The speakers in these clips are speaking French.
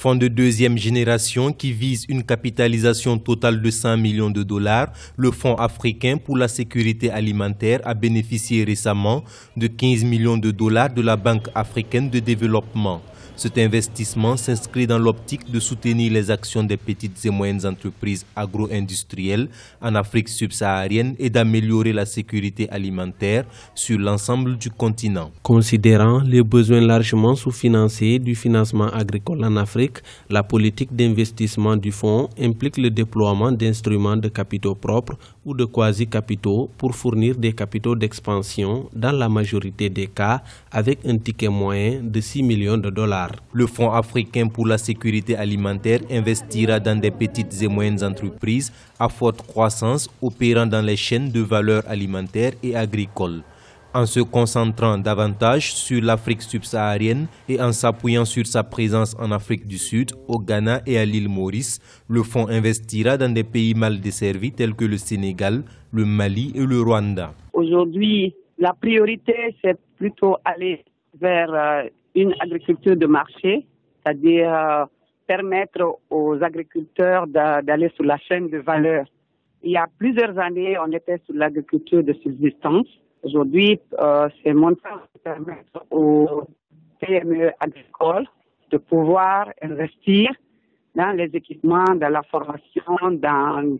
Fonds de deuxième génération qui vise une capitalisation totale de 100 millions de dollars, le Fonds africain pour la sécurité alimentaire a bénéficié récemment de 15 millions de dollars de la Banque africaine de développement. Cet investissement s'inscrit dans l'optique de soutenir les actions des petites et moyennes entreprises agro-industrielles en Afrique subsaharienne et d'améliorer la sécurité alimentaire sur l'ensemble du continent. Considérant les besoins largement sous-financés du financement agricole en Afrique, la politique d'investissement du fonds implique le déploiement d'instruments de capitaux propres ou de quasi-capitaux pour fournir des capitaux d'expansion dans la majorité des cas avec un ticket moyen de 6 millions de dollars. Le Fonds africain pour la sécurité alimentaire investira dans des petites et moyennes entreprises à forte croissance opérant dans les chaînes de valeur alimentaire et agricole. En se concentrant davantage sur l'Afrique subsaharienne et en s'appuyant sur sa présence en Afrique du Sud, au Ghana et à l'île Maurice, le fonds investira dans des pays mal desservis tels que le Sénégal, le Mali et le Rwanda. Aujourd'hui, la priorité, c'est plutôt aller vers euh, une agriculture de marché, c'est-à-dire euh, permettre aux agriculteurs d'aller sur la chaîne de valeur. Il y a plusieurs années, on était sur l'agriculture de subsistance. Aujourd'hui, euh, c'est montant de permettre aux PME agricoles de pouvoir investir dans les équipements, dans la formation, dans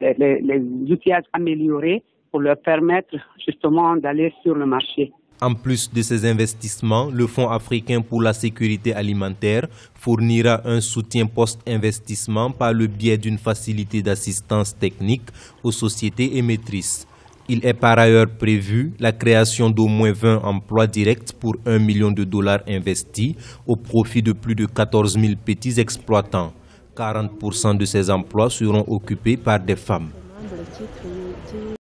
les outils améliorés pour leur permettre justement d'aller sur le marché. En plus de ces investissements, le Fonds africain pour la sécurité alimentaire fournira un soutien post-investissement par le biais d'une facilité d'assistance technique aux sociétés émettrices. Il est par ailleurs prévu la création d'au moins 20 emplois directs pour 1 million de dollars investis au profit de plus de 14 000 petits exploitants. 40% de ces emplois seront occupés par des femmes.